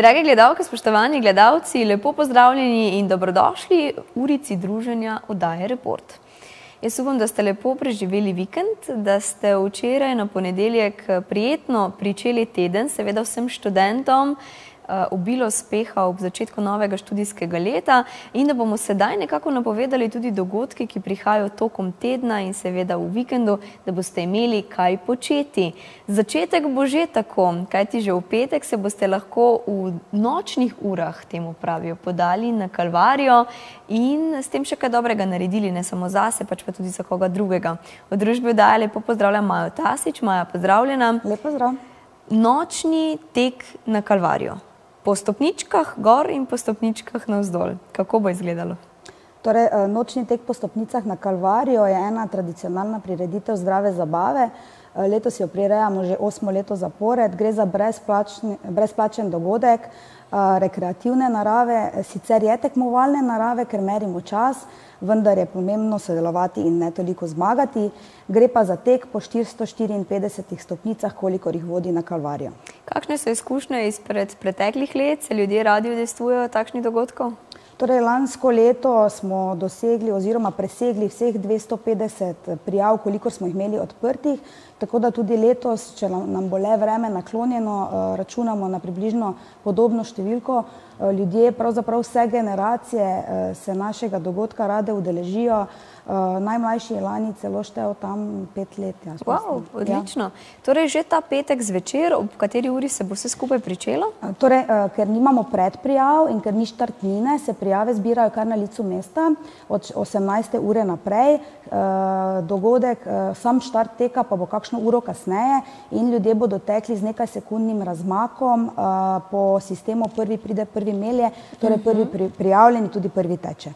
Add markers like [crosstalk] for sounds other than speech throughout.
Drage gledalke, spoštovani gledalci, lepo pozdravljeni in dobrodošli v urici druženja oddaje Report. Jaz upam, da ste lepo preživeli vikend, da ste včeraj na ponedeljek prijetno pričeli teden, seveda vsem študentom, obilo uspeha ob začetku novega študijskega leta in da bomo sedaj nekako napovedali tudi dogodke, ki prihajajo tokom tedna in seveda v vikendu, da boste imeli kaj početi. Začetek bo že tako, kajti že v petek se boste lahko v nočnih urah, temu pravijo, podali na Kalvarijo in s tem še kaj dobrega naredili, ne samo zase, pač pa tudi za koga drugega. V družbi oddaje lepo pozdravljam Majo Tasič. Maja, pozdravljena. Lep pozdrav. Nočni tek na Kalvarijo po stopničkah gor in po stopničkah navzdol. Kako bo izgledalo? Torej, eh, nočni tek po stopnicah na Kalvarijo je ena tradicionalna prireditev zdrave zabave. Eh, letos jo prirejamo že osmo leto zapored. Gre za brezplačen dogodek, eh, rekreativne narave, sicer je tekmovalne narave, ker merimo čas, vendar je pomembno sodelovati in ne toliko zmagati. Gre pa za tek po 454 stopnicah, kolikor jih vodi na Kalvarijo. Kakšne so izkušnje izpred preteklih let? Se ljudje radi udejstvujejo takšnih dogodkov? Torej, lansko leto smo dosegli oziroma presegli vseh 250 prijav, koliko smo jih imeli odprtih, tako da tudi letos, če nam bo le vreme naklonjeno, eh, računamo na približno podobno številko. Eh, ljudje, pravzaprav vse generacije eh, se našega dogodka rade udeležijo. Uh, najmlajši je lani celo štel tam pet let. Ja, wow, odlično. Ja. Torej, že ta petek zvečer, ob kateri uri se bo vse skupaj pričelo? Torej, ker nimamo predprijav in ker ni štartnine, se prijave zbirajo kar na licu mesta od 18. ure naprej. Dogodek, sam štart teka pa bo kakšno uro kasneje in ljudje bodo tekli z nekaj sekundnim razmakom po sistemu prvi pride, prvi melje, torej prvi mhm. pri, prijavljeni, tudi prvi teče.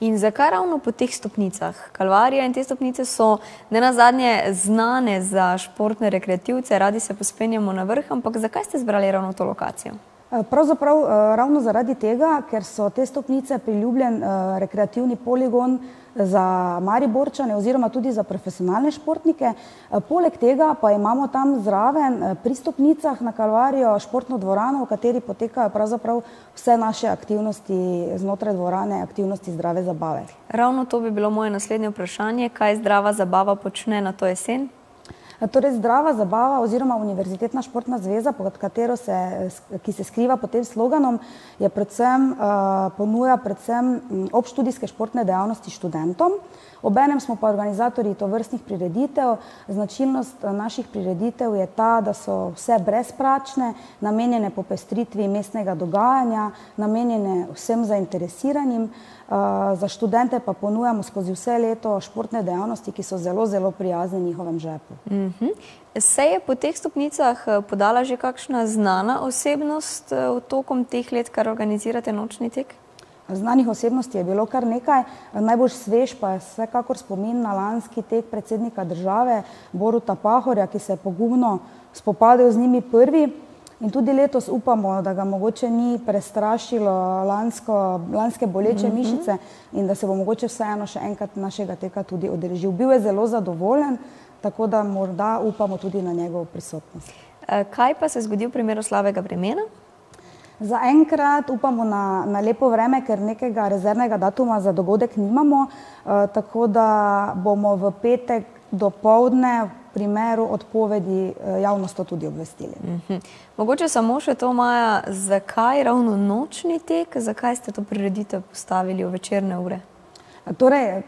In zakaj ravno po teh stopnicah? Kalvarija in te stopnice so ne na zadnje znane za športne rekreativce, radi se pospenjamo na vrh, ampak zakaj ste zbrali ravno to lokacijo? Eh, pravzaprav eh, ravno zaradi tega, ker so te stopnice priljubljen eh, rekreativni poligon za Mariborčane oziroma tudi za profesionalne športnike. Poleg tega pa imamo tam zraven pri stopnicah na Kalvarijo športno dvorano, v kateri potekajo pravzaprav vse naše aktivnosti znotraj dvorane, aktivnosti zdrave zabave. Ravno to bi bilo moje naslednje vprašanje, kaj zdrava zabava počne na to jesen? Torej, zdrava zabava oziroma Univerzitetna športna zveza, se, ki se skriva pod tem sloganom, je predvsem, uh, ponuja predvsem obštudijske športne dejavnosti študentom. Obenem smo pa organizatorji to vrstnih prireditev. Značilnost naših prireditev je ta, da so vse brezplačne, namenjene popestritvi mestnega dogajanja, namenjene vsem zainteresiranim. Za študente pa ponujamo skozi vse leto športne dejavnosti, ki so zelo, zelo prijazne njihovem žepu. Mhm. Se je po teh stopnicah eh, podala že kakšna znana osebnost eh, v tokom teh let, kar organizirate nočni tek? Znanih osebnosti je bilo kar nekaj, najbolj svež pa je vsekakor spomin na lanski tek predsednika države Boruta Pahorja, ki se je pogumno spopadel z njimi prvi. In tudi letos upamo, da ga mogoče ni prestrašilo lansko, lanske boleče mm -hmm. mišice in da se bo mogoče vseeno še enkrat našega teka tudi odrežil. Bil je zelo zadovoljen, tako da morda upamo tudi na njegovo prisotnost. Eh, kaj pa se je zgodil v primeru slabega vremena? Za enkrat upamo na, na lepo vreme, ker nekega rezervnega datuma za dogodek nimamo, uh, tako da bomo v petek do povdne primeru odpovedi eh, javnost to tudi obvestili. -hmm. Mogoče samo še to, Maja, zakaj ravno nočni tek, zakaj ste to prireditev postavili v večerne ure? Torej,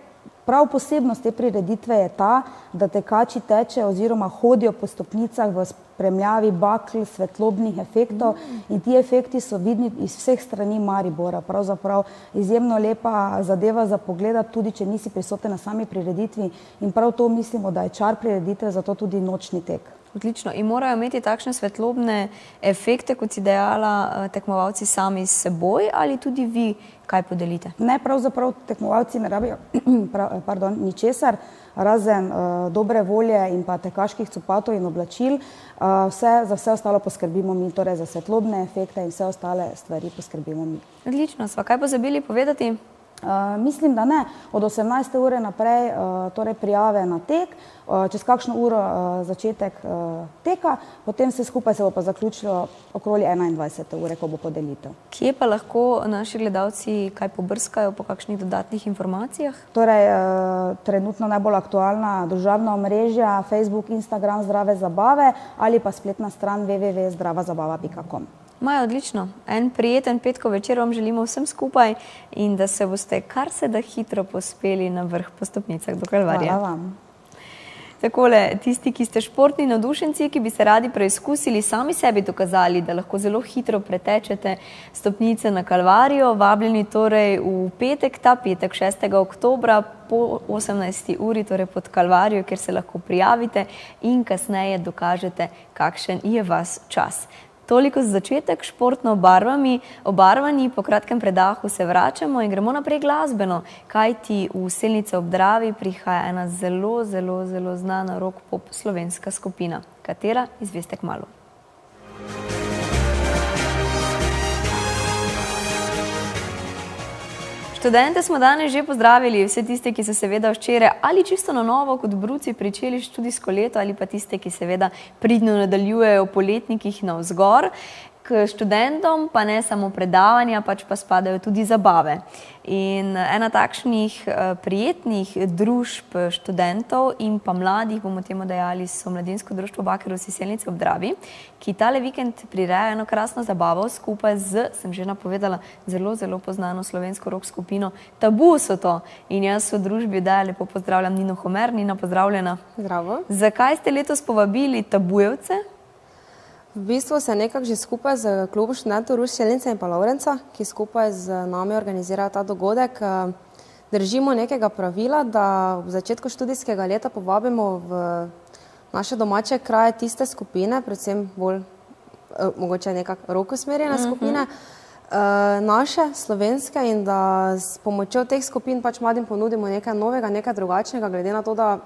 Prav posebnost te prireditve je ta, da tekači teče oziroma hodijo po stopnicah v spremljavi bakl, svetlobnih efektov in ti efekti so vidni iz vseh strani Maribora. Pravzaprav izjemno lepa zadeva za pogled, tudi če nisi prisoten na sami prireditvi in prav to mislimo, da je čar prireditve, zato tudi nočni tek. Odlično. In morajo imeti takšne svetlobne efekte, kot si dejala, eh, tekmovalci sami s seboj ali tudi vi kaj podelite? Ne, pravzaprav tekmovalci ne rabijo [clears throat] pardon, ničesar, razen uh, dobre volje in pa tekaških copatov in oblačil. Uh, vse, za vse ostalo poskrbimo mi, torej za svetlobne efekte in vse ostale stvari poskrbimo mi. Odlično. Sva kaj pozabili povedati? Uh, mislim, da ne. Od 18. ure naprej uh, torej prijave na tek, uh, čez kakšno uro uh, začetek uh, teka, potem vse skupaj se bo pa zaključilo okoli 21. ure, ko bo podelitev. Kje pa lahko naši gledalci kaj pobrskajo po kakšnih dodatnih informacijah? Torej, uh, trenutno najbolj aktualna družabna omrežja Facebook, Instagram, zdrave zabave ali pa spletna stran www.zdravazabava.com. Maja, odlično. En prijeten petkov večer vam želimo vsem skupaj in da se boste kar se da hitro pospeli na vrh po stopnicah do Kalvarija. Hvala vam. Takole, tisti, ki ste športni navdušenci, ki bi se radi preizkusili, sami sebi dokazali, da lahko zelo hitro pretečete stopnice na Kalvarijo, vabljeni torej v petek, ta petek 6. oktobra po 18. uri, torej pod Kalvarijo, kjer se lahko prijavite in kasneje dokažete, kakšen je vas čas. Toliko za začetek, športno obarvami, obarvani, po kratkem predahu se vračamo in gremo naprej glasbeno, kajti v Selnice ob Dravi prihaja ena zelo, zelo, zelo znana rock pop slovenska skupina, katera izveste k malu. Študente smo danes že pozdravili, vse tiste, ki so seveda včeraj ali čisto na novo kot bruci pričeli študijsko leto ali pa tiste, ki seveda pridno nadaljujejo v poletnikih na vzgor študentom pa ne samo predavanja, pač pa spadajo tudi zabave. In ena takšnih uh, prijetnih družb študentov in pa mladih, bomo temu dejali, so Mladinsko društvo Baker v Siselnici ob Dravi, ki tale vikend prireja eno krasno zabavo skupaj z, sem že napovedala, zelo, zelo poznano slovensko rok skupino Tabu so to. In jaz v družbi da lepo pozdravljam Nino Homer, Nina pozdravljena. Zdravo. Zakaj ste letos povabili tabujevce? V bistvu se nekako že skupaj z klubom študentov Rusi Jelinca in pa Laurenca, ki skupaj z nami organizirajo ta dogodek, eh, držimo nekega pravila, da v začetku študijskega leta povabimo v naše domače kraje tiste skupine, predvsem bolj eh, mogoče nekako roko smerjene mhm. skupine, eh, naše slovenske in da s pomočjo teh skupin pač mladim ponudimo nekaj novega, nekaj drugačnega, glede na to, da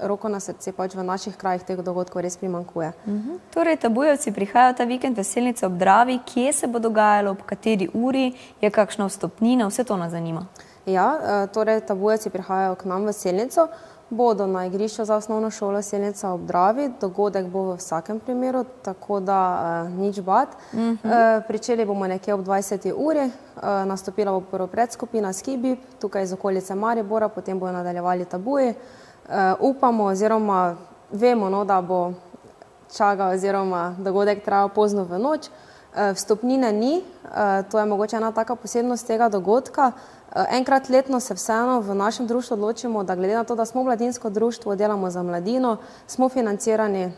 roko na srce, pač v naših krajih teh dogodkov res primankuje. Uh mhm. -huh. Torej, tabujevci prihajajo ta vikend veselnice ob Dravi, kje se bo dogajalo, ob kateri uri, je kakšna vstopnina, vse to nas zanima. Ja, eh, torej, tabujevci prihajajo k nam v veselnico, bodo na igrišču za osnovno šolo Selnica ob Dravi, dogodek bo v vsakem primeru, tako da uh, nič bad. Uh -huh. uh, pričeli bomo nekje ob 20. uri, uh, nastopila bo prvo predskupina Skibib, tukaj iz okolice Maribora, potem bodo nadaljevali tabuji. Uh, upamo, oziroma vemo, no, da bo čaga oziroma dogodek trajal pozno v noč. Uh, vstopnine ni, uh, to je mogoče ena taka posebnost tega dogodka. Uh, enkrat letno se vseeno v našem društvu odločimo, da glede na to, da smo mladinsko društvo, delamo za mladino, smo financirani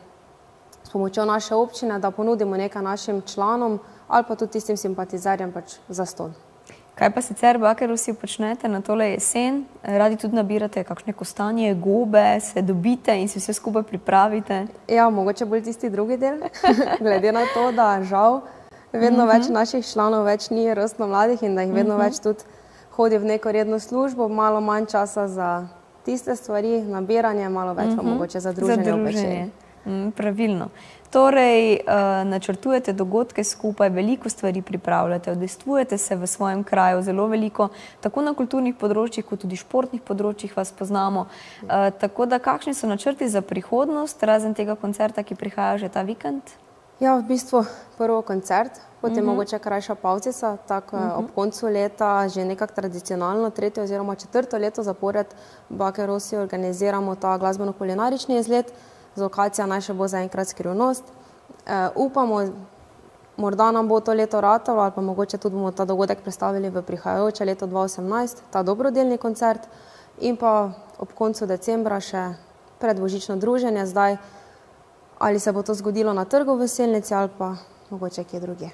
s pomočjo naše občine, da ponudimo nekaj našim članom ali pa tudi tistim simpatizerjem pač za ston. Kaj pa sicer, baker vsi počnete na tole jesen, radi tudi nabirate kakšne kostanje, gobe, se dobite in si vse skupaj pripravite? Ja, mogoče bolj tisti drugi del, [laughs] glede na to, da žal vedno uh -huh. več mhm. naših članov več ni rostno mladih in da jih vedno uh mhm. -huh. več tudi hodi v neko redno službo, malo manj časa za tiste stvari, nabiranje, malo več uh -huh. pa mhm. mogoče za druženje. Za druženje. Mm, pravilno. Torej, uh, načrtujete dogodke skupaj, veliko stvari pripravljate, odestvujete se v svojem kraju, zelo veliko, tako na kulturnih področjih, kot tudi športnih področjih vas poznamo. Uh, tako da, kakšni so načrti za prihodnost, razen tega koncerta, ki prihaja že ta vikend? Ja, v bistvu prvo koncert, potem uh mhm. -huh. mogoče krajša pauzica, tako uh -huh. ob koncu leta, že nekako tradicionalno, tretje oziroma četrto leto zapored, Bakerosi organiziramo ta glasbeno-kulinarični izlet z lokacijo naj še bo zaenkrat skrivnost. Uh, upamo, morda nam bo to leto ratalo ali pa mogoče tudi bomo ta dogodek predstavili v prihajajoče leto 2018, ta dobrodelni koncert in pa ob koncu decembra še predvožično druženje zdaj, ali se bo to zgodilo na trgu v Selnici ali pa mogoče kje druge.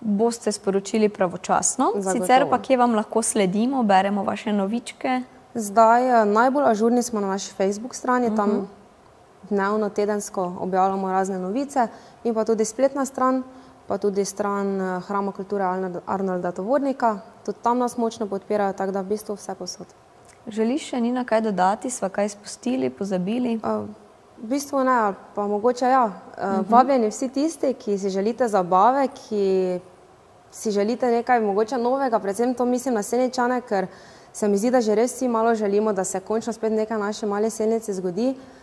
Boste sporočili pravočasno, Zagotovo. sicer pa kje vam lahko sledimo, beremo vaše novičke? Zdaj eh, najbolj ažurni smo na naši Facebook strani, uh -huh. tam mhm dnevno, tedensko objavljamo razne novice in pa tudi spletna stran, pa tudi stran eh, Hrama kulture Arnolda Tovornika. Tudi tam nas močno podpirajo, tako da v bistvu vse posod. Želiš še Nina kaj dodati, sva kaj spustili, pozabili? Uh, v bistvu ne, pa mogoče ja. Uh, uh -huh. Vabljeni vsi tisti, ki si želite zabave, ki si želite nekaj mogoče novega, predvsem to mislim na Seničane, ker se mi zdi, da že res vsi malo želimo, da se končno spet nekaj naše male Senice zgodi. Uh,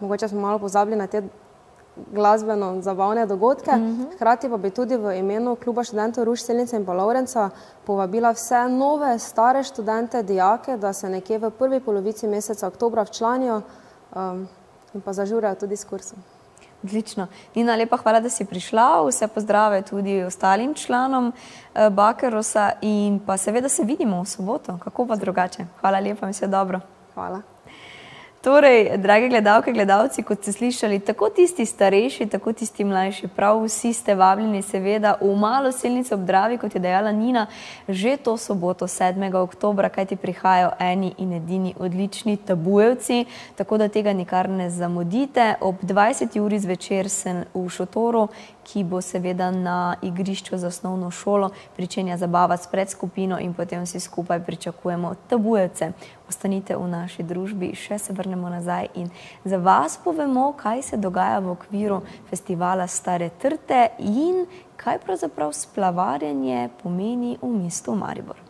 mogoče smo malo pozabili na te glasbeno zabavne dogodke. Uh mhm. -huh. Hkrati pa bi tudi v imenu kluba študentov Ruš Selnice in pa Laurenca povabila vse nove, stare študente, dijake, da se nekje v prvi polovici meseca oktobra včlanijo um, in pa zažurajo tudi s kursom. Odlično. Nina, lepa hvala, da si prišla. Vse pozdrave tudi ostalim članom eh, Bakerosa in pa seveda se vidimo v soboto. Kako pa drugače? Hvala lepa in vse dobro. Hvala. Torej, drage gledalke, gledalci, kot ste slišali, tako tisti starejši, tako tisti mlajši, prav vsi ste vabljeni seveda v malo silnico ob Dravi, kot je dejala Nina, že to soboto 7. oktobra, kajti prihajajo eni in edini odlični tabujevci, tako da tega nikar ne zamudite. Ob 20. uri zvečer sem v šotoru, ki bo seveda na igrišču za osnovno šolo pričenja zabava s predskupino in potem vsi skupaj pričakujemo tabujevce. Ostanite v naši družbi, še se vrnemo nazaj in za vas povemo, kaj se dogaja v okviru festivala Stare Trte in kaj pravzaprav splavarjanje pomeni v mestu Maribor.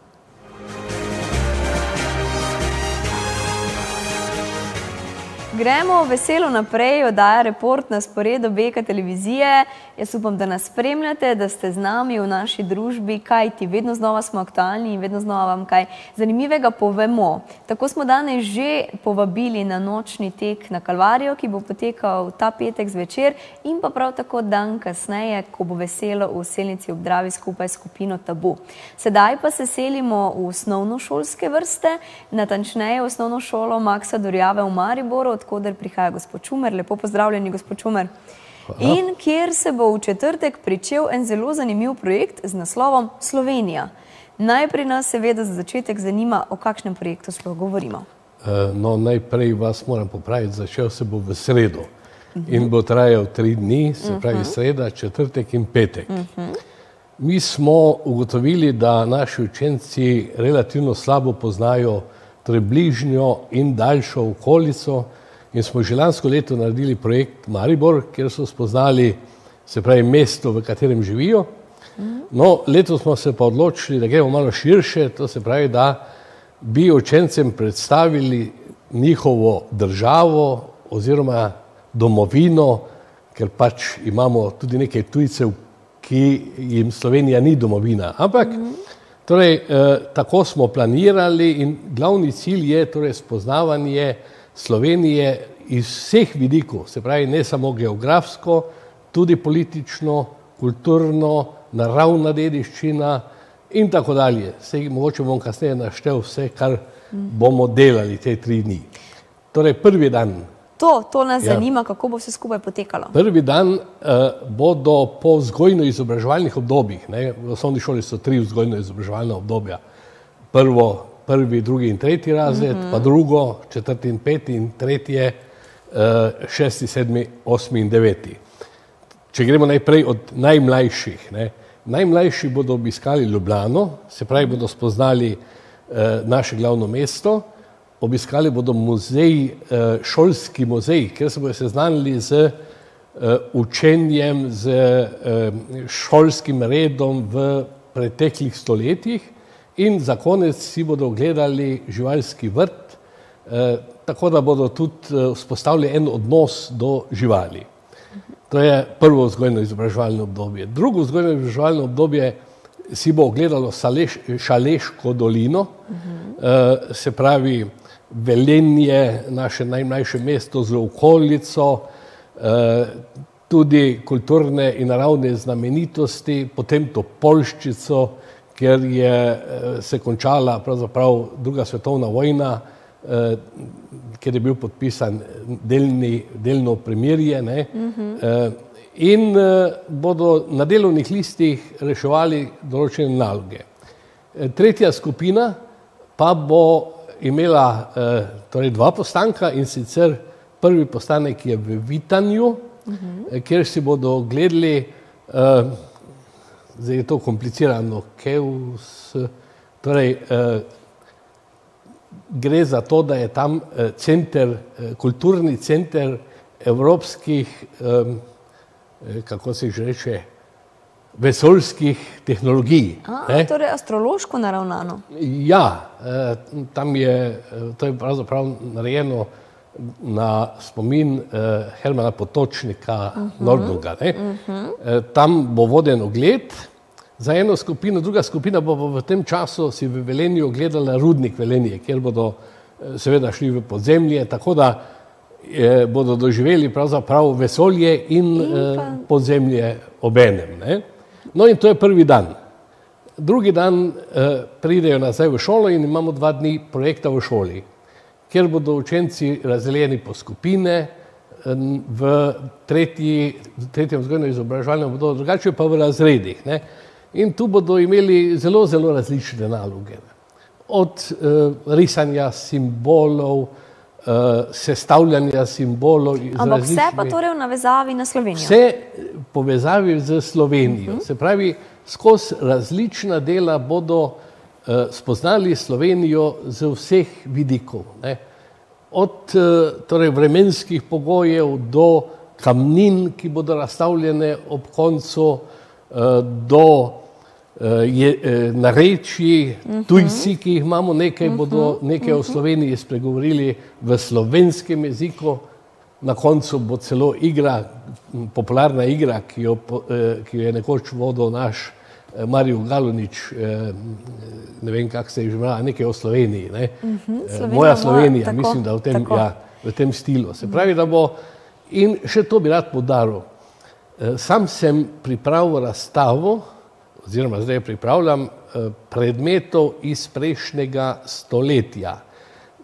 Gremo veselo naprej, oddaja report na sporedu BK televizije. Jaz upam, da nas spremljate, da ste z nami v naši družbi, kaj ti vedno znova smo aktualni in vedno znova vam kaj zanimivega povemo. Tako smo danes že povabili na nočni tek na Kalvarijo, ki bo potekal ta petek zvečer in pa prav tako dan kasneje, ko bo veselo v selnici obdravi skupaj skupino Tabu. Sedaj pa se selimo v osnovnošolske vrste, natančneje v osnovno šolo Maksa Dorjave v Mariboru, odkuder prihaja gospod Čumer. Lepo pozdravljeni, gospod Čumer. In kjer se bo v četrtek pričel en zelo zanimiv projekt z naslovom Slovenija. Najprej nas seveda za začetek zanima, o kakšnem projektu sploh govorimo. Eh, no, najprej vas moram popraviti, začel se bo v sredo in bo trajal tri dni, se pravi sreda, četrtek in petek. Mi smo ugotovili, da naši učenci relativno slabo poznajo torej bližnjo in daljšo okolico, In smo že lansko leto naredili projekt Maribor, kjer so spoznali, se pravi, mesto, v katerem živijo. No, letos smo se pa odločili, da gremo malo širše, to se pravi, da bi učencem predstavili njihovo državo oziroma domovino, ker pač imamo tudi nekaj tujcev, ki jim Slovenija ni domovina. Ampak, torej, eh, tako smo planirali in glavni cilj je torej spoznavanje Slovenije iz vseh vidikov, se pravi ne samo geografsko, tudi politično, kulturno, naravna dediščina in tako dalje. Sej, mogoče bom kasneje naštel vse, kar bomo delali te tri dni. Torej, prvi dan. To, to nas ja. zanima, kako bo vse skupaj potekalo. Prvi dan uh, bodo po vzgojno-izobraževalnih obdobjih, ne, v osnovni šoli so tri vzgojno-izobraževalne obdobja. Prvo prvi, drugi in tretji razred, mm -hmm. pa drugo, četrti in peti in tretje, uh, šesti, sedmi, osmi in deveti. Če gremo najprej od najmlajših, ne, najmlajši bodo obiskali Ljubljano, se pravi, bodo spoznali uh, naše glavno mesto, obiskali bodo muzej, uh, šolski muzej, kjer se bodo seznanili z uh, učenjem, z uh, šolskim redom v preteklih stoletjih in za konec si bodo ogledali živalski vrt, eh, tako da bodo tudi eh, vzpostavili en odnos do živali. To je prvo vzgojno izobraževalno obdobje. Drugo vzgojno izobraževalno obdobje si bo ogledalo Saleš, Šaleško dolino, eh, se pravi Velenje, naše najmlajše mesto z okolico, eh, tudi kulturne in naravne znamenitosti, potem to Polščico, ker je eh, se končala druga svetovna vojna, eh, ker je bil podpisan delni, delno premirje ne, uh mhm. eh, -huh. in bodo na delovnih listih reševali določene naloge. Tretja skupina pa bo imela torej dva postanka in sicer prvi postanek je v Vitanju, uh mhm. -huh. kjer si bodo gledali zdaj je to komplicirano, keus, torej eh, gre za to, da je tam eh, center, eh, kulturni center evropskih, kako se že reče, vesoljskih tehnologij. A, torej astrološko naravnano. Ja, tam je, to je pravzaprav narejeno na spomin eh, Hermana Potočnika uh -huh. Nordnuga. Uh -huh. Tam bo voden ogled za eno skupino, druga skupina bo v tem času si v Velenju ogledala rudnik Velenje, kjer bodo seveda šli v podzemlje, tako da eh, bodo doživeli pravzaprav vesolje in, in eh, podzemlje obenem. Ne? No in to je prvi dan. Drugi dan eh, pridejo nazaj v šolo in imamo dva dni projekta v šoli kjer bodo učenci razdeljeni po skupine, v tretji, tretjem vzgojno-izobraževalnem bodo drugače pa v razredih. Ne? In tu bodo imeli zelo, zelo različne naloge. Od uh, risanja simbolov, uh, sestavljanja simbolov. Ampak vse pa torej v navezavi na Slovenijo. Vse povezavi z Slovenijo. Uh mhm. -huh. Se pravi, skozi različna dela bodo Eh, spoznali Slovenijo z vseh vidikov. Ne. Od eh, torej, vremenskih pogojev do kamnin, ki bodo razstavljene ob koncu, eh, do narečij, tujci, ki jih imamo, nekaj bodo nekaj o Sloveniji spregovorili v slovenskem jeziku, na koncu bo celo igra, popularna igra, ki jo, ki jo je nekoč vodil naš Marijo Galunič, eh, ne vem, kako se je že imela, nekaj o Sloveniji. Ne? Uh mhm, -huh, Slovenija, Moja Slovenija, tako, mislim, da v tem, ja, v tem stilu. Se pravi, da bo, in še to bi rad podaril. Eh, sam sem pripravil razstavo, oziroma zdaj pripravljam predmetov iz prejšnjega stoletja.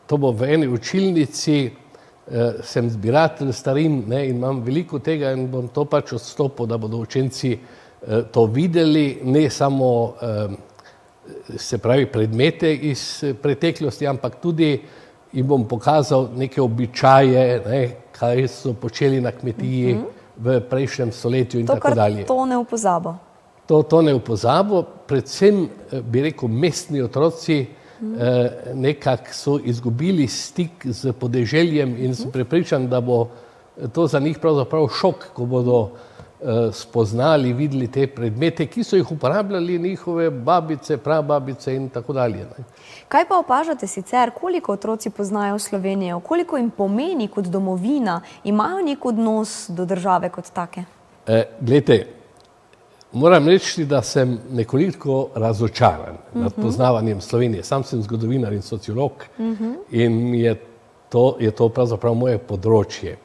To bo v eni učilnici, sem zbiratelj starin ne, in imam veliko tega in bom to pač odstopil, da bodo učenci Eh, to videli, ne samo eh, se pravi predmete iz eh, preteklosti, ampak tudi jim bom pokazal neke običaje, ne, kaj so počeli na kmetiji uh mhm. -huh. v prejšnjem stoletju in to, tako dalje. To ne v pozabo. To, to ne v pozabo, predvsem bi rekel mestni otroci uh -huh. nekako so izgubili stik z podeželjem in sem prepričan, da bo to za njih pravzaprav šok, ko bodo Eh, spoznali, videli te predmete, ki so jih uporabljali njihove babice, prababice in tako dalje. Kaj pa opažate sicer, koliko otroci poznajo Slovenijo, koliko jim pomeni kot domovina, imajo nek odnos do države kot take? E, glejte, moram reči, da sem nekoliko razočaran uh -huh. nad mhm. poznavanjem Slovenije. Sam sem zgodovinar in sociolog uh mhm. -huh. in je to, je to pravzaprav moje področje.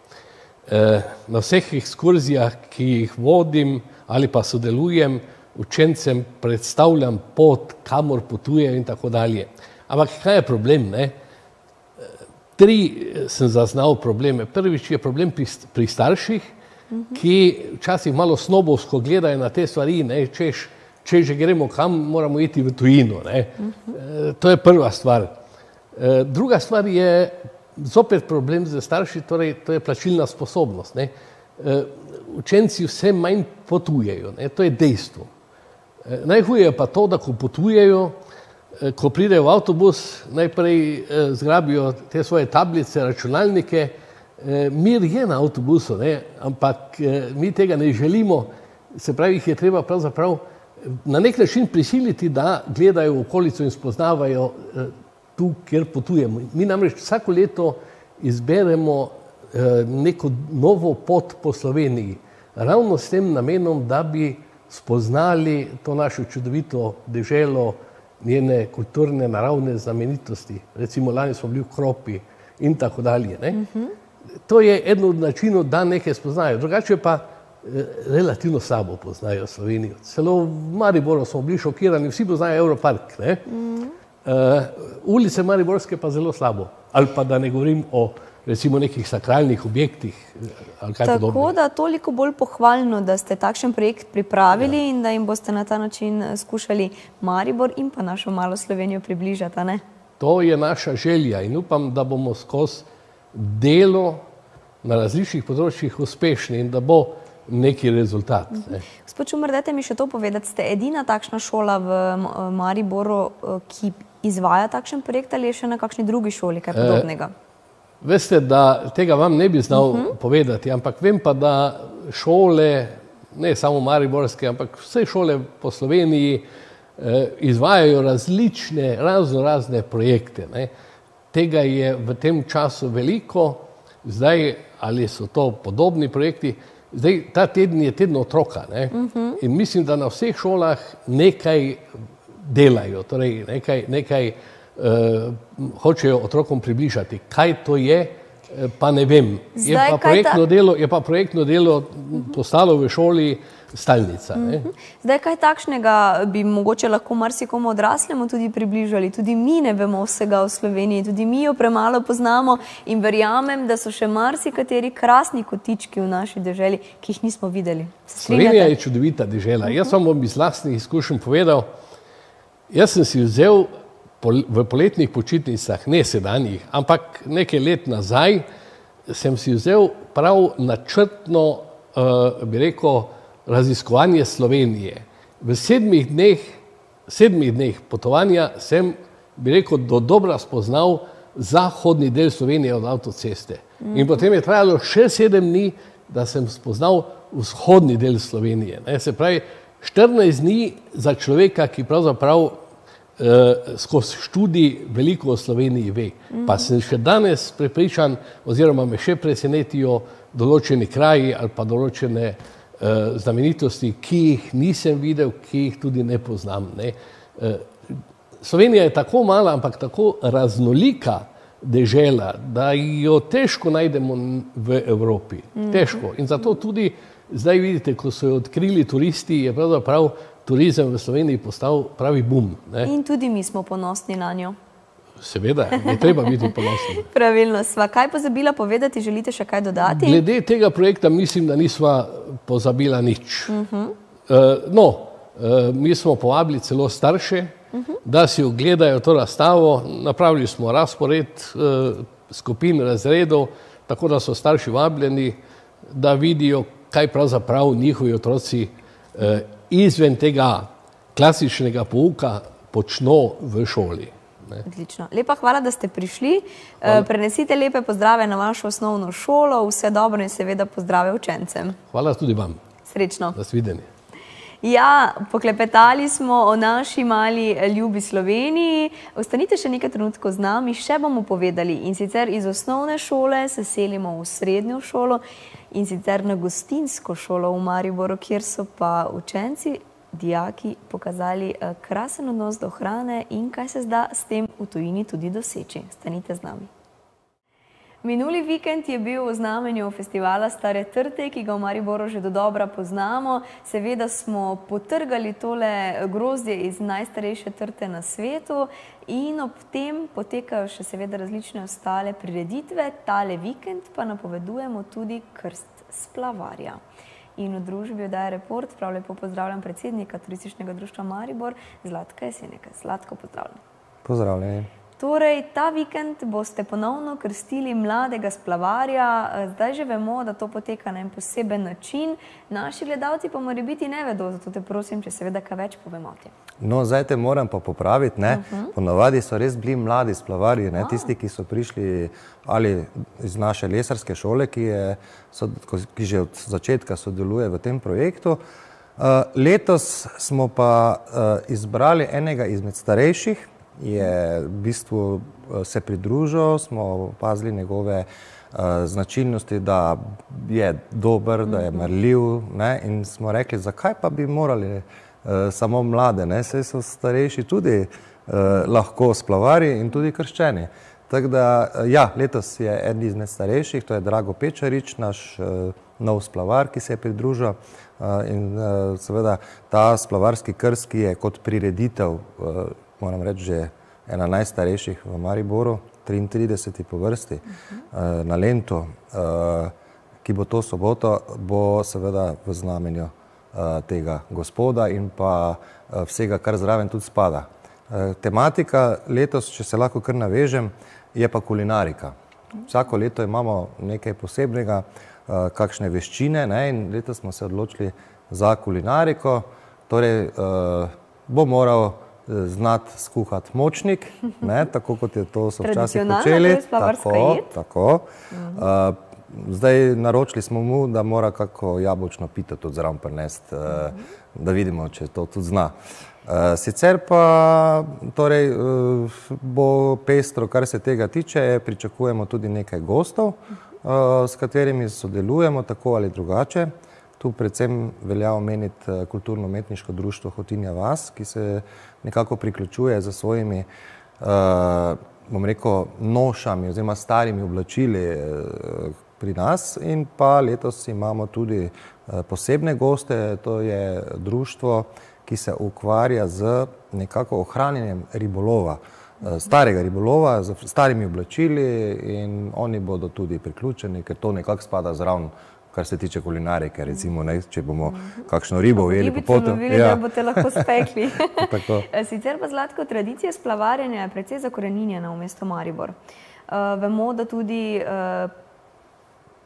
Eh, na vseh ekskurzijah, ki jih vodim ali pa sodelujem, učencem predstavljam pot, kamor potujejo in tako dalje. Ampak kaj je problem? Ne? Tri eh, sem zaznal probleme. Prvič je problem pri, pri starših, ki včasih malo snobovsko gledajo na te stvari, ne, češ, če že gremo kam, moramo iti v tujino. Ne. Eh, to je prva stvar. Druga stvar je zopet problem za starši, torej to je plačilna sposobnost. Ne. E, učenci vse manj potujejo, ne. to je dejstvo. E, najhuje je pa to, da ko potujejo, e, ko pridejo v avtobus, najprej zgrabijo te svoje tablice, računalnike, mir je na avtobusu, ne, ampak mi tega ne želimo, se pravi, jih je treba pravzaprav na nek način prisiliti, da gledajo v okolico in spoznavajo tu, kjer potujemo. Mi namreč vsako leto izberemo eh, neko novo pot po Sloveniji, ravno s tem namenom, da bi spoznali to našo čudovito deželo, njene kulturne, naravne znamenitosti. Recimo, lani smo bili v Kropi in tako dalje. Ne? To je eden od načinov, da nekaj spoznajo. Drugače pa eh, relativno slabo poznajo Slovenijo. Celo v Mariboru smo bili šokirani, vsi poznajo Europark. Ne? Uh, ulice Mariborske pa zelo slabo. Ali pa da ne govorim o recimo nekih sakralnih objektih. Tako podobnega. da toliko bolj pohvalno, da ste takšen projekt pripravili ja. in da jim boste na ta način eh, skušali Maribor in pa našo malo Slovenijo približati. Ne? To je naša želja in upam, da bomo skozi delo na različnih področjih uspešni in da bo neki rezultat. Ne. Gospod Čumr, dajte mi še to povedati. Ste edina takšna šola v Mariboru, eh, ki izvaja takšen projekt ali je še na kakšni drugi šoli kaj eh, podobnega? E, veste, da tega vam ne bi znal uh mhm. -huh. povedati, ampak vem pa, da šole ne samo mariborske, ampak vse šole po Sloveniji eh, izvajajo različne, razno razne projekte. Ne. Tega je v tem času veliko, zdaj ali so to podobni projekti, zdaj ta teden je teden otroka ne. uh -huh. in mislim, da na vseh šolah nekaj delajo, torej nekaj, nekaj uh, hočejo otrokom približati. Kaj to je, pa ne vem. Zdaj, je, pa projektno ta... delo, je pa projektno delo postalo v šoli stalnica. Ne? Mhm. Zdaj, kaj takšnega bi mogoče lahko marsikomu odraslemu tudi približali? Tudi mi ne vemo vsega o Sloveniji, tudi mi jo premalo poznamo in verjamem, da so še marsikateri krasni kotički v naši državi, ki jih nismo videli. Slovenija je čudovita država. Jaz vam bom iz vlastnih izkušenj povedal, jaz sem si vzel v poletnih počitnicah, ne sedanjih, ampak nekaj let nazaj, sem si vzel prav načrtno, uh, bi rekel, raziskovanje Slovenije. V sedmih dneh, sedmih dneh potovanja sem, bi rekel, do dobra spoznal zahodni del Slovenije od avtoceste. In potem je trajalo še sedem dni, da sem spoznal vzhodni del Slovenije. Ne, se pravi, 14 dni za človeka, ki pravzaprav eh, skozi študij veliko o Sloveniji ve. Pa sem še danes prepričan, oziroma me še presenetijo določeni kraji ali pa določene eh, znamenitosti, ki jih nisem videl, ki jih tudi ne poznam. Ne. Eh, Slovenija je tako mala, ampak tako raznolika dežela, da jo težko najdemo v Evropi. Težko. In zato tudi zdaj vidite, ko so jo odkrili turisti, je pravzaprav turizem v Sloveniji postal pravi bum. Ne? In tudi mi smo ponosni na njo. Seveda, ne treba biti ponosni. [laughs] Pravilno, sva kaj pozabila povedati, želite še kaj dodati? Glede tega projekta mislim, da nisva pozabila nič. Uh -huh. uh, no, uh, mi smo povabili celo starše, uh -huh. da si ogledajo to razstavo. Napravili smo razpored uh, skupin razredov, tako da so starši vabljeni, da vidijo, kaj pravzaprav njihovi otroci uh, izven tega klasičnega pouka počno v šoli. Odlično. Lepa hvala, da ste prišli. Eh, hvala. Prenesite lepe pozdrave na vašo osnovno šolo, vse dobro in seveda pozdrave učencem. Hvala tudi vam. Srečno. Nasvidenje. Ja, poklepetali smo o naši mali ljubi Sloveniji. Ostanite še nekaj trenutkov z nami, še bomo povedali. In sicer iz osnovne šole se selimo v srednjo šolo in sicer na gostinsko šolo v Mariboru, kjer so pa učenci, dijaki pokazali eh, krasen odnos do hrane in kaj se zda s tem v tujini tudi doseči. Stanite z nami. Minuli vikend je bil v znamenju festivala Stare trte, ki ga v Mariboru že do dobra poznamo. Seveda smo potrgali tole grozdje iz najstarejše trte na svetu in ob tem potekajo še seveda različne ostale prireditve. Tale vikend pa napovedujemo tudi krst splavarja. In v družbi odaje report prav lepo pozdravljam predsednika Turističnega društva Maribor, Zlatka Jeseneka. Zlatko, pozdravljam. Pozdravljeni. Torej, ta vikend boste ponovno krstili mladega splavarja. Zdaj že vemo, da to poteka na en poseben način. Naši gledalci pa morajo biti ne vedo, zato te prosim, če seveda kaj več povemo o tem. No, zdaj te moram pa popraviti. Uh -huh. Ponovadi so res bili mladi splavarji, ne? tisti, ki so prišli ali iz naše lesarske šole, ki, je, so, ki že od začetka sodeluje v tem projektu. Uh, letos smo pa uh, izbrali enega izmed starejših, je v bistvu eh, se pridružil, smo opazili njegove uh, značilnosti, da je dober, da je marljiv ne? in smo rekli, zakaj pa bi morali uh, samo mlade, ne? saj so starejši tudi uh, lahko splavari in tudi krščeni. Tako da, ja, letos je eden izmed starejših, to je Drago Pečarič, naš uh, nov splavar, ki se je pridružil. Uh, in uh, seveda ta splavarski krst, ki je kot prireditev uh, moram reči, že ena najstarejših v Mariboru, 33. po vrsti, uh -huh. na Lentu, eh, ki bo to soboto, bo seveda v znamenju eh, tega gospoda in pa vsega, kar zraven tudi spada. Tematika letos, če se lahko kar navežem, je pa kulinarika. Vsako leto imamo nekaj posebnega, kakšne veščine ne? in letos smo se odločili za kulinariko, torej bo moral znati skuhati močnik, ne, [laughs] tako kot je to so včasih počeli. Tako, tako. Uh, zdaj naročili smo mu, da mora kako jabolčno pito tudi zraven prinesti, uh, da vidimo, če to tudi zna. Uh, sicer pa torej, uh, bo pestro, kar se tega tiče, pričakujemo tudi nekaj gostov, uh, s katerimi sodelujemo tako ali drugače. Tu predvsem velja omeniti kulturno-umetniško društvo Hotinja Vas, ki se nekako priključuje za svojimi uh, bom rekel, nošami oziroma starimi oblačili eh, pri nas. In pa letos imamo tudi eh, posebne goste, to je društvo, ki se ukvarja z nekako ohranjanjem ribolova, eh, starega ribolova, z starimi oblačili in oni bodo tudi priključeni, ker to nekako spada zraven kar se tiče kulinarike, recimo, ne, če bomo kakšno ribo ujeli po potu. Ja, da boste lahko spekli. [laughs] [laughs] Sicer pa zlatko tradicija splavarjanja je precej zakorenjena v mesto Maribor. Uh, vemo, da tudi uh,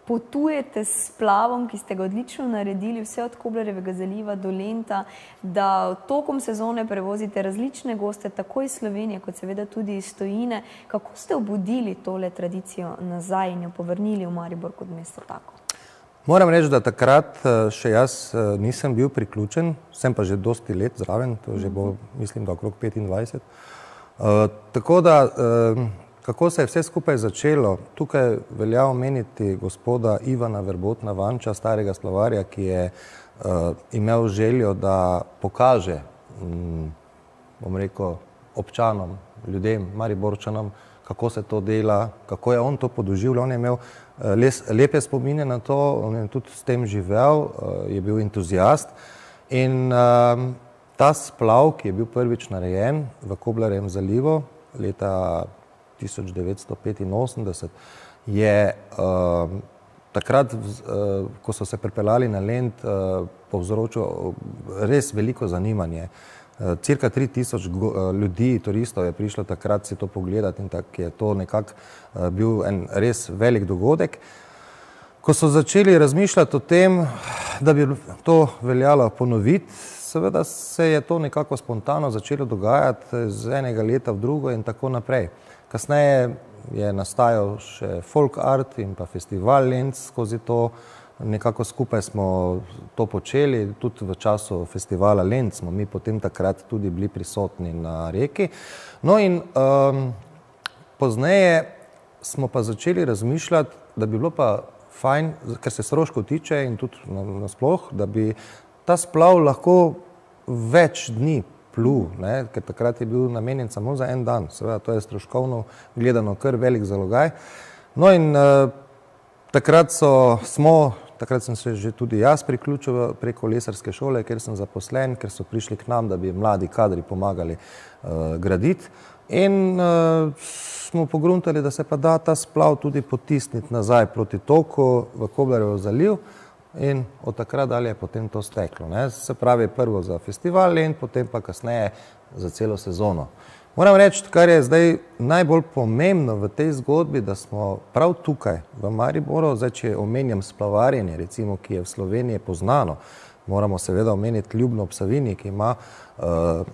potujete s splavom, ki ste ga odlično naredili, vse od Koblarevega zaliva do Lenta, da tokom sezone prevozite različne goste, tako iz Slovenije, kot seveda tudi iz Stojine. Kako ste obudili tole tradicijo nazaj in jo povrnili v Maribor kot mesto tako? Moram reči, da takrat eh, še jaz eh, nisem bil priključen, sem pa že dosti let zraven, to že bo, mislim, da okrog 25. Uh, eh, tako da, uh, kako se je vse skupaj začelo, tukaj velja omeniti gospoda Ivana Verbotna Vanča, starega slovarja, ki je uh, imel željo, da pokaže, um, bom rekel, občanom, ljudem, mariborčanom, kako se to dela, kako je on to podoživljal. On je imel les, lepe spomine na to, on je tudi s tem živel, eh, je bil entuzijast. In um, ta splav, ki je bil prvič narejen v Koblarjem zalivu leta 1985, je um, takrat, uh, ko so se pripeljali na Lend, uh, povzročil res veliko zanimanje. Uh, cirka 3000 eh, ljudi, turistov je prišlo takrat si to pogledati in tako je to nekako eh, bil en res velik dogodek. Ko so začeli razmišljati o tem, da bi to veljalo ponoviti, seveda se je to nekako spontano začelo dogajati z enega leta v drugo in tako naprej. Kasneje je nastajal še folk art in pa festival Lenz skozi to, nekako skupaj smo to počeli, tudi v času festivala Lend smo mi potem takrat tudi bili prisotni na reki. No in um, pozneje smo pa začeli razmišljati, da bi bilo pa fajn, ker se stroškov tiče in tudi nasploh, da bi ta splav lahko več dni plul, ne, ker takrat je bil namenjen samo za en dan, seveda to je stroškovno gledano kar velik zalogaj. No in uh, takrat so, smo Takrat sem se že tudi jaz priključil preko lesarske šole, ker sem zaposlen, ker so prišli k nam, da bi mladi kadri pomagali uh, graditi. In uh, smo pogruntali, da se pa da ta splav tudi potisniti nazaj proti toku v Koblarjev zaliv in od takrat dalje je potem to steklo. Ne? Se pravi prvo za festival in potem pa kasneje za celo sezono. Moram reči, kar je zdaj najbolj pomembno v tej zgodbi, da smo prav tukaj v Mariboru, zdaj če omenjam splavarjenje, recimo, ki je v Sloveniji poznano, moramo seveda omeniti Ljubno Psavini, ki ima uh,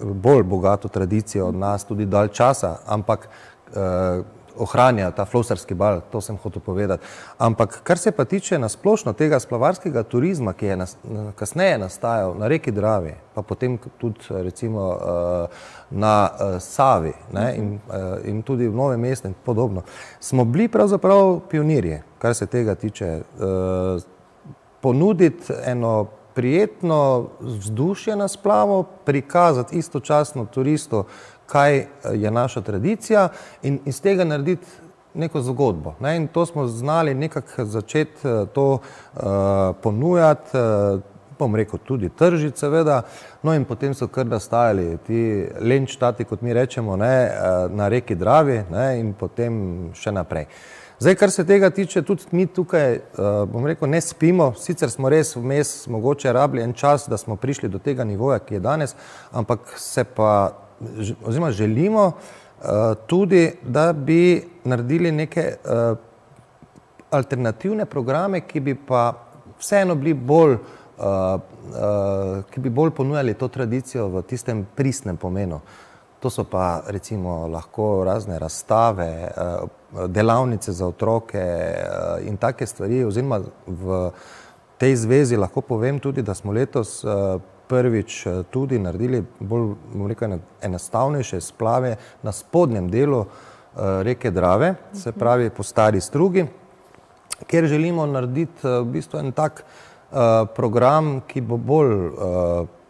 bolj bogato tradicijo od nas, tudi dalj časa, ampak uh, ohranja ta flosarski bal, to sem hotel povedati. Ampak kar se pa tiče nasplošno tega splavarskega turizma, ki je nas, kasneje nastajal na reki Dravi, pa potem tudi recimo uh, na uh, Savi ne, in, uh, in tudi v Novem mestu in podobno, smo bili pravzaprav pionirje, kar se tega tiče. Ponuditi eno prijetno vzdušje na splavo, prikazati istočasno turistu, kaj eh, je naša tradicija in iz tega narediti neko zgodbo. Ne? In to smo znali nekako začeti eh, to uh, ponujati, uh, bom rekel tudi tržiti seveda, no in potem so kar nastajali ti lenčtati, kot mi rečemo, ne, na reki Dravi ne, in potem še naprej. Zdaj, kar se tega tiče, tudi mi tukaj, bom rekel, ne spimo, sicer smo res vmes mogoče rabili en čas, da smo prišli do tega nivoja, ki je danes, ampak se pa oziroma želimo uh, tudi, da bi naredili neke uh, alternativne programe, ki bi pa vseeno bili bolj, uh, uh, ki bi bolj ponujali to tradicijo v tistem pristnem pomenu. to so pa recimo lahko razne razstave, delavnice za otroke in take stvari, oziroma v tej zvezi lahko povem tudi, da smo letos prvič tudi naredili bolj, rekel, enostavnejše splave na spodnjem delu reke Drave, se pravi po stari strugi, kjer želimo narediti v bistvu en tak program, ki bo bolj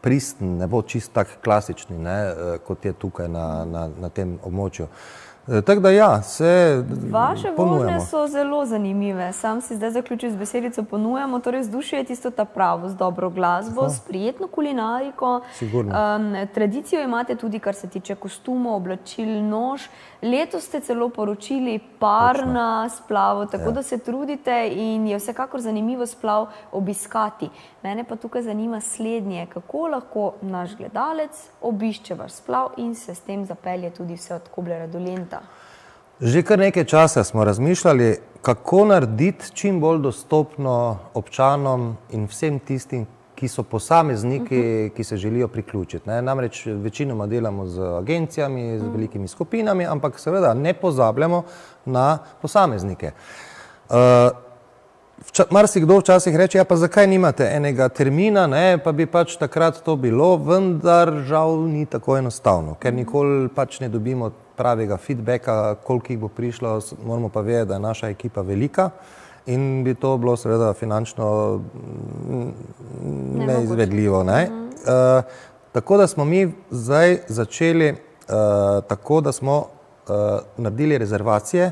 pristen, ne bo čist tak klasični, ne, kot je tukaj na, na, na tem območju. Tako da ja, se Vaše vožnje so zelo zanimive. Sam si zdaj zaključil z besedico ponujamo, torej vzdušje je tisto ta pravo, z dobro glasbo, s prijetno kulinariko. Um, tradicijo imate tudi, kar se tiče kostumov, oblačil, nož. Letos ste celo poročili par Točno. na splavu, tako ja. da se trudite in je vsekakor zanimivo splav obiskati. Mene pa tukaj zanima slednje, kako lahko naš gledalec obišče vaš splav in se s tem zapelje tudi vse od Koblera do Lenta. Že kar nekaj časa smo razmišljali, kako narediti čim bolj dostopno občanom in vsem tistim, ki so posamezniki, uh -huh. ki se želijo priključiti. Ne? Namreč večinoma delamo z agencijami, z velikimi skupinami, ampak seveda ne pozabljamo na posameznike. Uh, Mar si kdo včasih reče, ja pa zakaj nimate enega termina, ne, pa bi pač takrat to bilo, vendar žal ni tako enostavno, ker nikoli pač ne dobimo pravega feedbacka, koliko jih bo prišlo, moramo pa vedeti, da je naša ekipa velika in bi to bilo seveda finančno neizvedljivo. Ne? Uh, tako da smo mi zdaj začeli uh, tako, da smo uh, naredili rezervacije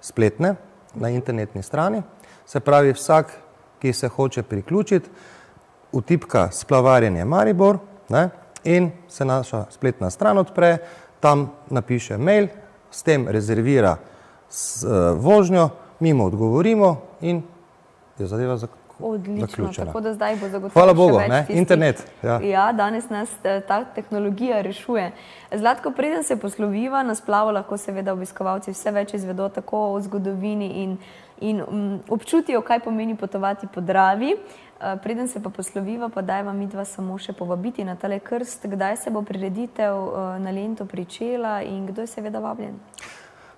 spletne na internetni strani, se pravi vsak, ki se hoče priključiti, utipka splavarjenje Maribor ne? in se naša spletna stran odpre, tam napiše mail, s tem rezervira s, uh, vožnjo, mi mu odgovorimo in je zadeva zaključena. Odlično, tako da zdaj bo zagotovo Hvala Bogu, ne? Tistih, internet. Ja. ja, danes nas eh, ta tehnologija rešuje. Zlatko, preden se posloviva, na splavo lahko seveda obiskovalci vse več izvedo tako o zgodovini in, in um, občutijo, kaj pomeni potovati po Dravi. Uh, preden se pa posloviva, pa daj vam midva samo še povabiti na tale krst, kdaj se bo prireditev uh, na Lento pričela in kdo je seveda vabljen.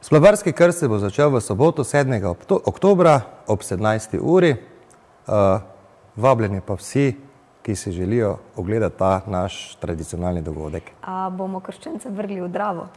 Splavarski krst se bo začel v soboto 7. oktobra ob 17. uri. Uh, vabljeni pa vsi, ki si želijo ogledati ta naš tradicionalni dogodek. A bomo krščence vrgli v Dravo?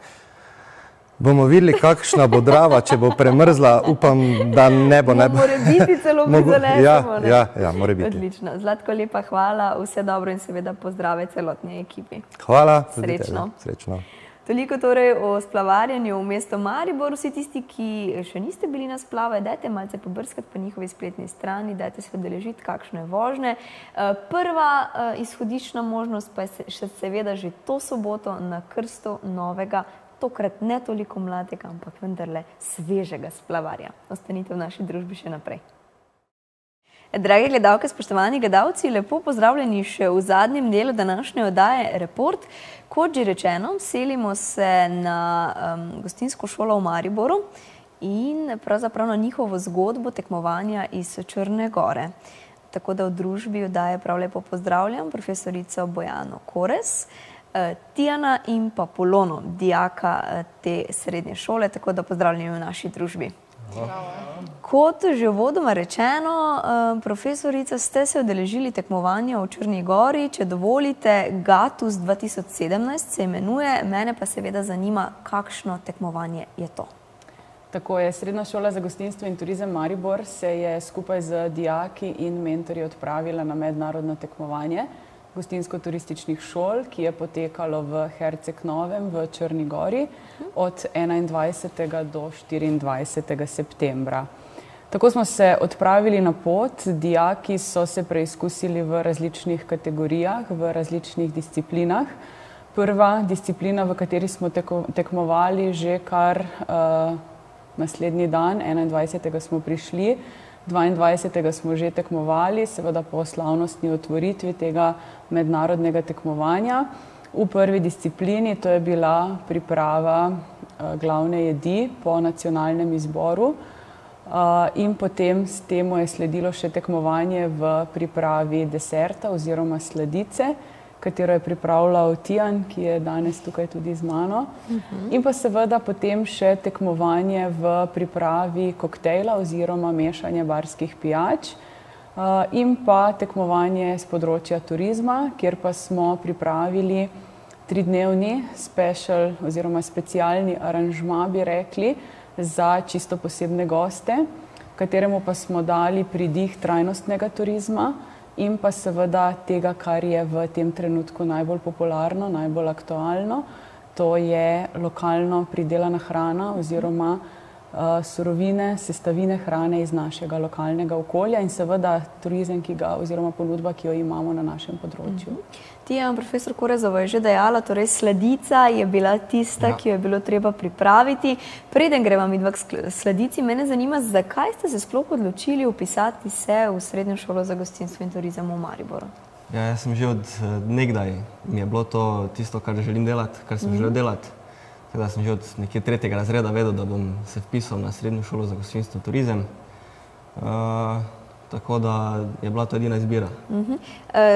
Bomo videli, kakšna bo Drava, če bo premrzla. Upam, da ne bo. Ne bo. Mora biti celo prizanesemo. [laughs] Ja, ja, ja, mora biti. Odlično. Zlatko, lepa hvala, vse dobro in seveda pozdrave celotni ekipi. Hvala. Srečno. Srečno. Toliko torej o splavarjanju v mesto Maribor. Vsi tisti, ki še niste bili na splave, dajte malce pobrskati po njihovi spletni strani, dajte se odeležiti, kakšne vožne. Prva izhodišna možnost pa je še seveda že to soboto na krstu novega, tokrat ne toliko mladega, ampak vendarle svežega splavarja. Ostanite v naši družbi še naprej. Dragi gledalke, spoštovani gledalci, lepo pozdravljeni še v zadnjem delu današnje oddaje Report. Kot že rečeno, selimo se na um, gostinsko šolo v Mariboru in pravzaprav na njihovo zgodbo tekmovanja iz Črne Gore. Tako da v družbi oddaje prav lepo pozdravljam profesorico Bojano Kores, uh, Tijana in pa Polono, dijaka uh, te srednje šole, tako da pozdravljam v naši družbi. Kot že vodoma rečeno, eh, profesorica, ste se odeležili tekmovanja v Črni Gori, če dovolite, Gatus 2017 se imenuje, mene pa seveda zanima, kakšno tekmovanje je to. Tako je, Srednja šola za gostinstvo in turizem Maribor se je skupaj z dijaki in mentori odpravila na mednarodno tekmovanje gostinsko-turističnih šol, ki je potekalo v Herceg Novem v Črni Gori od 21. do 24. septembra. Tako smo se odpravili na pot, dijaki so se preizkusili v različnih kategorijah, v različnih disciplinah. Prva disciplina, v kateri smo tekmovali že kar uh, naslednji dan, 21. smo prišli, 22. smo že tekmovali, seveda po slavnostni otvoritvi tega mednarodnega tekmovanja. V prvi disciplini to je bila priprava uh, glavne jedi po nacionalnem izboru uh, in potem s temu je sledilo še tekmovanje v pripravi deserta oziroma sladice, katero je pripravljal Tijan, ki je danes tukaj tudi z mano. In pa seveda potem še tekmovanje v pripravi koktejla oziroma mešanje barskih pijač. Uh, in pa tekmovanje z področja turizma, kjer pa smo pripravili tridnevni special oziroma specialni aranžma, bi rekli, za čisto posebne goste, kateremu pa smo dali pridih trajnostnega turizma in pa seveda tega, kar je v tem trenutku najbolj popularno, najbolj aktualno, to je lokalno pridelana hrana oziroma uh, surovine, sestavine hrane iz našega lokalnega okolja in seveda turizem, ki ga oziroma ponudba, ki jo imamo na našem področju. Mm -hmm. Tija, profesor Korezova je že dejala, torej sledica je bila tista, ja. ki jo je bilo treba pripraviti. Preden gremo mi dva k sledici, mene zanima, zakaj ste se sploh odločili upisati se v srednjo šolo za gostinstvo in turizem v Mariboru? Ja, jaz sem že od eh, nekdaj, mi je bilo to tisto, kar želim delati, kar sem mm. želel delati. Tako da sem že od nekje tretjega razreda vedel, da bom se vpisal na srednjo šolo za gostinstvo in turizem. Uh, tako da je bila to edina izbira. Uh -huh.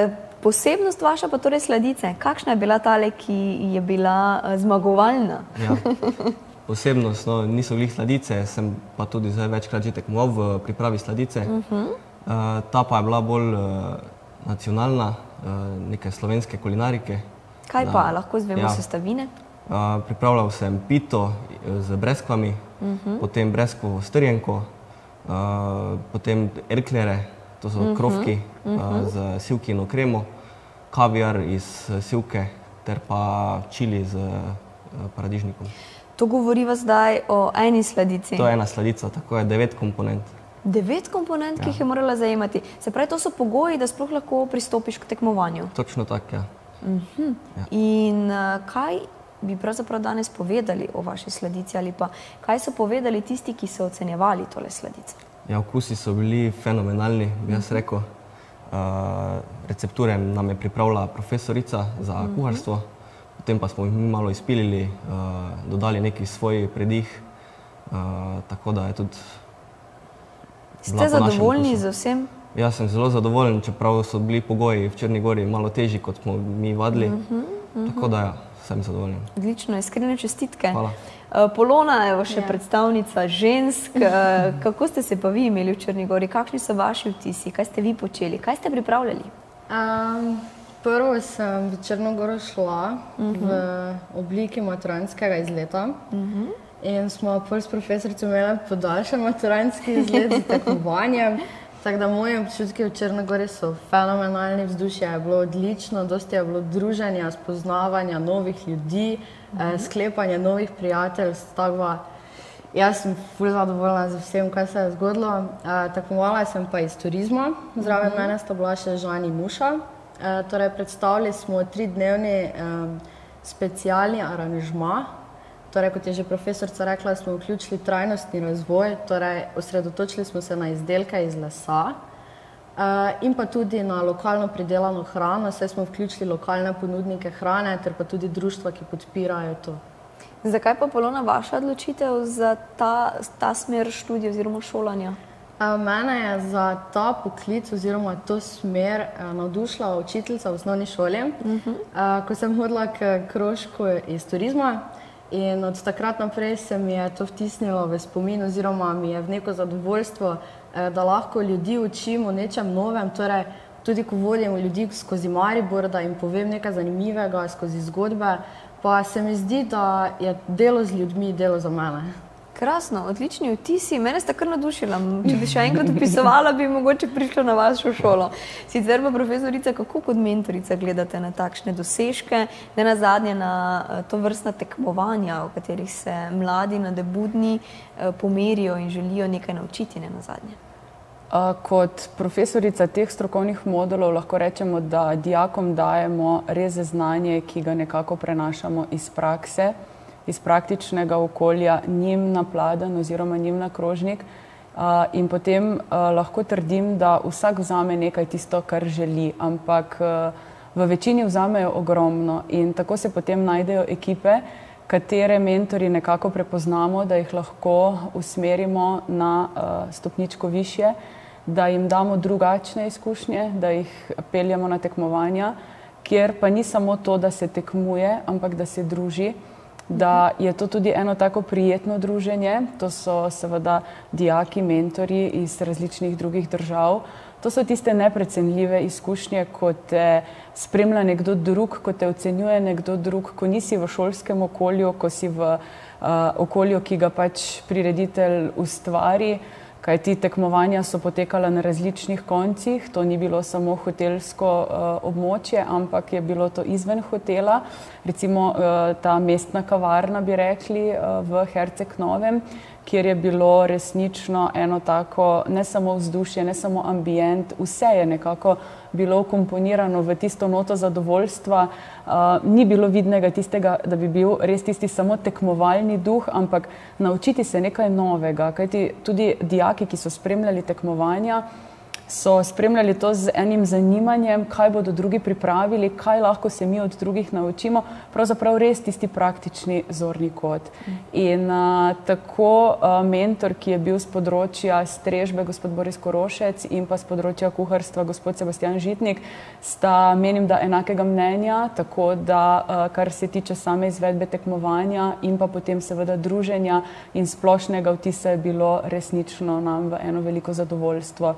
uh, posebnost vaša pa torej sledice. Kakšna je bila tale, ki je bila uh, zmagovalna? ja. [laughs] Posebnost no, niso bili sledice, sem pa tudi zdaj večkrat že tekmoval v pripravi sledice. Uh -huh. uh, ta pa je bila bolj uh, nacionalna, uh, neke slovenske kulinarike. Kaj pa, da, lahko zvemo ja. sestavine? Uh, pripravljal sem pito z breskvami, uh mhm. -huh. potem breskvo strjenko, uh, potem erklere, to so uh mhm. -huh. krofki uh -huh. uh, z silkino kremo, kaviar iz silke ter pa čili z uh, paradižnikom. To govoriva zdaj o eni sladici. To je ena sladica, tako je devet komponent. Devet komponent, ja. ki jih je morala zajemati. Se pravi, to so pogoji, da sploh lahko pristopiš k tekmovanju. Točno tako, ja. Uh mhm. -huh. ja. In uh, kaj bi pravzaprav danes povedali o vaši sladici ali pa kaj so povedali tisti, ki so ocenjevali tole sladico? Ja, okusi so bili fenomenalni, bi jaz rekel. Uh, recepture nam je pripravila profesorica za uh mhm. -huh. kuharstvo, potem pa smo jih mi malo izpilili, uh, dodali neki svoj predih, uh, tako da je tudi. Ste zadovoljni z vsem? Jaz sem zelo zadovoljen, čeprav so bili pogoji v Črni Gori malo težji, kot smo mi vadili. Uh -huh, uh -huh. Tako da ja sem zadovoljen. Odlično, iskrene čestitke. Hvala. Eh, Polona je še ja. predstavnica žensk. Eh, kako ste se pa vi imeli v Črnigori? Kakšni so vaši vtisi? Kaj ste vi počeli? Kaj ste pripravljali? Um, prvo sem v Črnogoro šla uh -huh. v mhm. obliki maturanskega izleta. Uh mhm. -huh. In smo prvi s profesorico imeli podaljšan maturanski izlet z tekmovanjem. Tako da moji občutki v Črnogori so fenomenalni, vzdušje je bilo odlično, dosti je bilo druženja, spoznavanja novih ljudi, mm -hmm. eh, sklepanja novih prijateljstv. Jaz sem fully zadovoljna z vsem, kar se je zgodilo. Eh, Tekmovala sem pa iz turizma, zraven -hmm. mene sta bila še Žan in Muša. Eh, torej, predstavili smo tridnevni eh, specialni aranžma, Torej, kot je že profesorica rekla, smo vključili trajnostni razvoj, torej osredotočili smo se na izdelke iz lesa uh, in pa tudi na lokalno pridelano hrano, saj smo vključili lokalne ponudnike hrane ter pa tudi društva, ki podpirajo to. Zakaj pa polona vaša odločitev za ta, ta smer študija oziroma šolanja? Mene je za ta poklic oziroma to smer navdušila učiteljica v osnovni šoli, uh -huh. ko sem hodila k krožku iz turizma. In od takrat naprej se mi je to vtisnilo v spomin, oziroma mi je v neko zadovoljstvo, eh, da lahko ljudi učim o nečem novem. Torej, tudi ko vodim ljudi skozi Maribor, da jim povem nekaj zanimivega skozi zgodbe, pa se mi zdi, da je delo z ljudmi delo za mene. Krasno, odlični vtisi, mene sta kar nadušila. Če bi še enkrat opisovala, bi mogoče prišla na vašo šolo. Sicer pa, profesorica, kako kot mentorica gledate na takšne dosežke, ne na zadnje na eh, to vrstna tekmovanja, v katerih se mladi nadebudni eh, pomerijo in želijo nekaj naučiti, ne na zadnje? Kot profesorica teh strokovnih modulov lahko rečemo, da dijakom dajemo res znanje, ki ga nekako prenašamo iz prakse iz praktičnega okolja njim na pladen oziroma njim na krožnik. In potem lahko trdim, da vsak vzame nekaj tisto, kar želi, ampak v večini vzamejo ogromno in tako se potem najdejo ekipe, katere mentori nekako prepoznamo, da jih lahko usmerimo na stopničko više, da jim damo drugačne izkušnje, da jih peljemo na tekmovanja kjer pa ni samo to, da se tekmuje, ampak da se druži. Da je to tudi eno tako prijetno druženje, to so seveda dijaki, mentori iz različnih drugih držav. To so tiste neprecenljive izkušnje, ko te spremlja nekdo drug, ko te ocenjuje nekdo drug, ko nisi v šolskem okolju, ko si v uh, okolju, ki ga pač prireditelj ustvari. Uh, kaj ti tekmovanja so potekala na različnih koncih, to ni bilo samo hotelsko uh, območje, ampak je bilo to izven hotela, recimo uh, ta mestna kavarna bi rekli uh, v Herceg Novem, kjer je bilo resnično eno tako, ne samo vzdušje, ne samo ambient, vse je nekako bilo komponirano v tisto noto zadovoljstva. Uh, ni bilo vidnega tistega, da bi bil res tisti samo tekmovalni duh, ampak naučiti se nekaj novega, kajti tudi dijaki, ki so spremljali tekmovanja, so spremljali to z enim zanimanjem, kaj bodo drugi pripravili, kaj lahko se mi od drugih naučimo, pravzaprav res tisti praktični zorni kot. In a, tako a, mentor, ki je bil z področja strežbe, gospod Boris Korošec in pa z področja kuharstva, gospod Sebastian Žitnik, sta menim, da enakega mnenja, tako da a, kar se tiče same izvedbe tekmovanja in pa potem seveda druženja in splošnega vtisa je bilo resnično nam v eno veliko zadovoljstvo.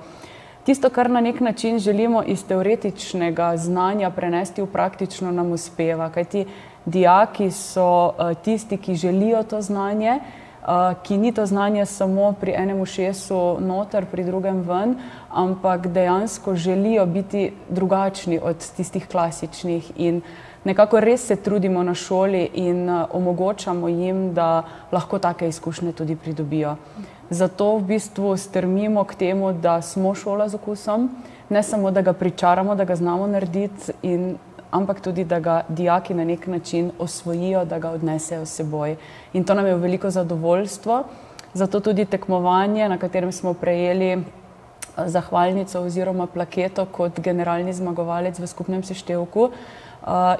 Tisto, kar na nek način želimo iz teoretičnega znanja prenesti v praktično, nam uspeva. Kajti dijaki so uh, tisti, ki želijo to znanje, uh, ki ni to znanje samo pri enem ušesu noter, pri drugem ven, ampak dejansko želijo biti drugačni od tistih klasičnih in nekako res se trudimo na šoli in uh, omogočamo jim, da lahko take izkušnje tudi pridobijo. Zato v bistvu strmimo k temu, da smo šola z okusom, ne samo da ga pričaramo, da ga znamo narediti, in, ampak tudi da ga dijaki na nek način osvojijo, da ga odnesejo s seboj. In to nam je veliko zadovoljstvo. Zato tudi tekmovanje, na katerem smo prejeli eh, zahvalnico oziroma plaketo kot generalni zmagovalec v skupnem seštevku,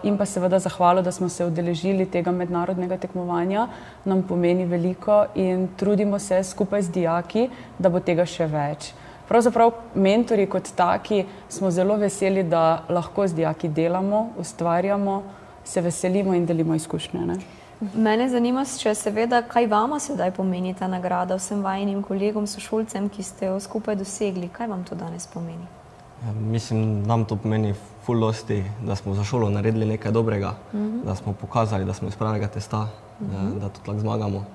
in pa seveda zahvalo, da smo se udeležili tega mednarodnega tekmovanja, nam pomeni veliko in trudimo se skupaj z dijaki, da bo tega še več. Pravzaprav mentori kot taki smo zelo veseli, da lahko z dijaki delamo, ustvarjamo, se veselimo in delimo izkušnje. Ne? Mene zanima, če seveda, kaj vama sedaj pomeni ta nagrada vsem vajinim kolegom, sošolcem, ki ste jo skupaj dosegli. Kaj vam to danes pomeni? Mislim, nam to pomeni fullosti, da smo za šolo naredili nekaj dobrega, mm -hmm. da smo pokazali, da smo iz pravega testa, mm -hmm. da tudi lahko zmagamo.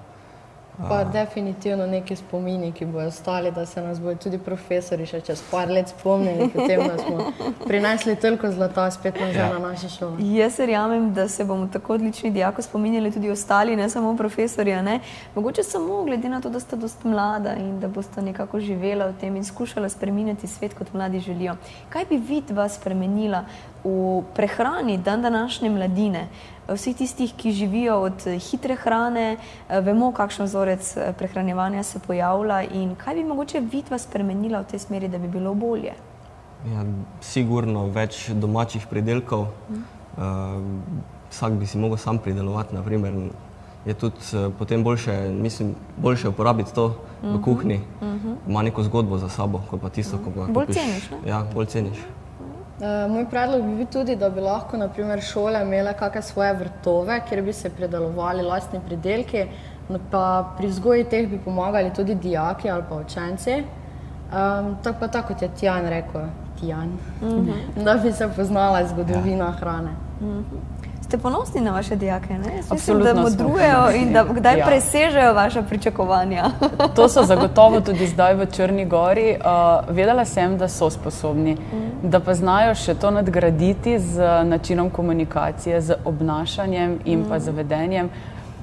Pa definitivno neki spomini, ki bodo ostali, da se nas bodo tudi profesori še čez par let spomnili, potem, da smo prinesli toliko zlata spet nazaj ja. na naše šole. Jaz verjamem, da se bomo tako odlični dijako spominjali tudi ostali, ne samo profesorja. Ne? Mogoče samo glede na to, da ste dost mlada in da boste nekako živela v tem in skušala spreminjati svet, kot mladi želijo. Kaj bi vid vas spremenila v prehrani dan današnje mladine? Vseh tistih, ki živijo od eh, hitre hrane, eh, vemo, kakšen vzorec eh, prehranjevanja se pojavlja in kaj bi mogoče vidva spremenila v tej smeri, da bi bilo bolje? Ja, sigurno več domačih pridelkov. Hmm. Uh, vsak bi si mogel sam pridelovati, naprimer. Je tudi potem boljše, mislim, boljše uporabiti to uh -huh. v mhm. kuhinji, uh mhm. -huh. ima neko zgodbo za sabo, kot pa tisto, uh -huh. ko ga bolj ceniš. Ne? Ja, bolj ceniš. Uh, moj predlog bi bil tudi, da bi lahko naprimer, šole imele kakšne svoje vrtove, kjer bi se predelovali lastni pridelki, no, pa pri vzgoji teh bi pomagali tudi dijaki ali pa učenci. Um, tako pa tako kot je Tjan rekel, Tjan, uh mhm. -huh. [laughs] da bi se poznala zgodovina ja. hrane. Uh mhm. -huh. Ste ponosni na vaše dijake, ne? Absolutno. Da modrujejo in da kdaj ja. presežejo vaše pričakovanja. to so zagotovo tudi zdaj v Črni gori. Uh, vedela sem, da so sposobni, mm. Da pa znajo še to nadgraditi z načinom komunikacije, z obnašanjem in mm. pa z vedenjem.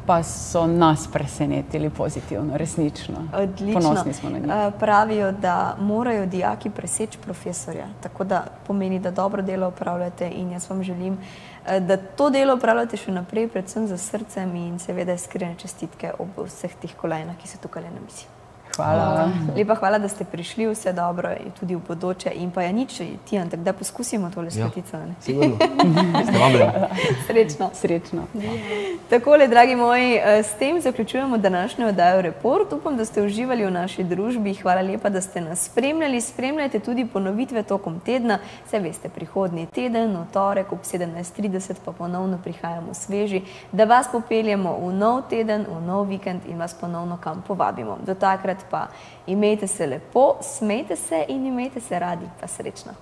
Pa so nas presenetili pozitivno, resnično. Odlično. Ponosni smo na njih. Uh, pravijo, da morajo dijaki preseči profesorja, tako da pomeni, da dobro delo upravljate in jaz vam želim, Eh, da to delo upravljate še naprej, predvsem za srcem in seveda iskrene čestitke ob vseh teh kolajnah, ki so tukaj na misiji. Hvala. Lepa hvala, da ste prišli, vse dobro in tudi v bodoče. In pa je nič, Tijan, tako da poskusimo tole skletico. Ja. Sigurno. [laughs] Srečno. Srečno. Takole, dragi moji, eh, s tem zaključujemo današnjo oddajo Report. Upam, da ste uživali v naši družbi. Hvala lepa, da ste nas spremljali. Spremljajte tudi ponovitve tokom tedna. Se veste, prihodnji teden, v torek ob 17.30 pa ponovno prihajamo sveži, da vas popeljemo v nov teden, v nov vikend in vas ponovno kam povabimo. Do takrat pa imejte se lepo, smejte se in imejte se radi, pa srečno.